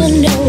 so know.